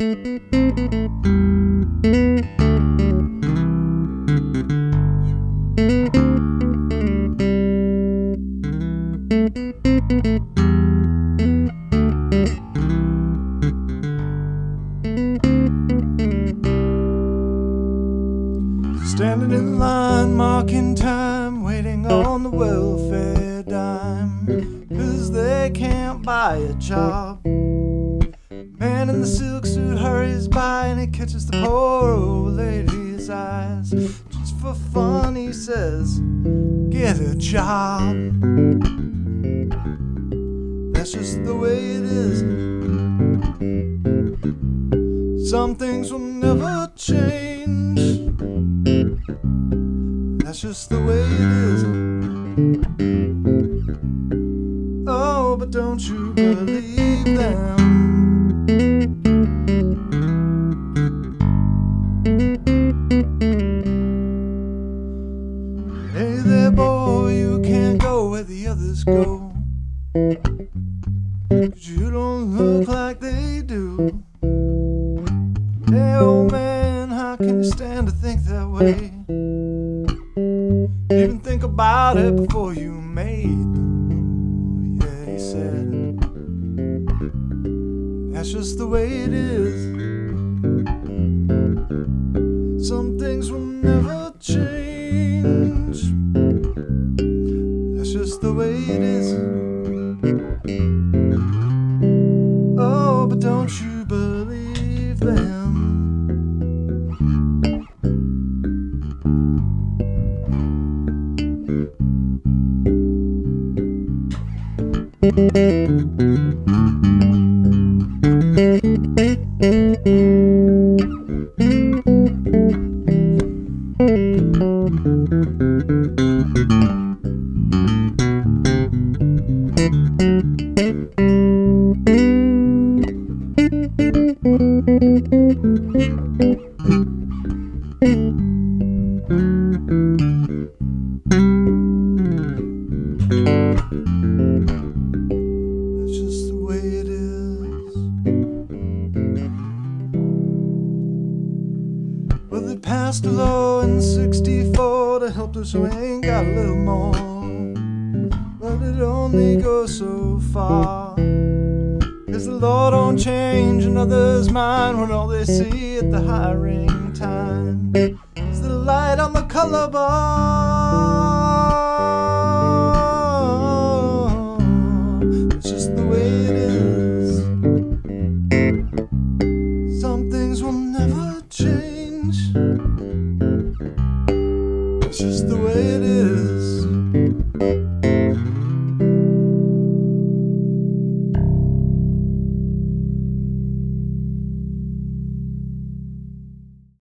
Standing in line, marking time, waiting on the welfare dime. Cause they can't buy a job. Man in the hurries by and he catches the poor old lady's eyes. Just for fun, he says, Get a job. That's just the way it is. Some things will never change. That's just the way it is. Oh, but don't you believe them? Go. Cause you don't look like they do. Hey, old man, how can you stand to think that way? Even think about it before you made the move. Yeah, he said, That's just the way it is. Way it is. Oh, but don't you believe them? Passed a law in 64 to help us who ain't got a little more. But it only goes so far. Cause the law don't change another's mind when all they see at the hiring time is the light on the color bar. the way it is.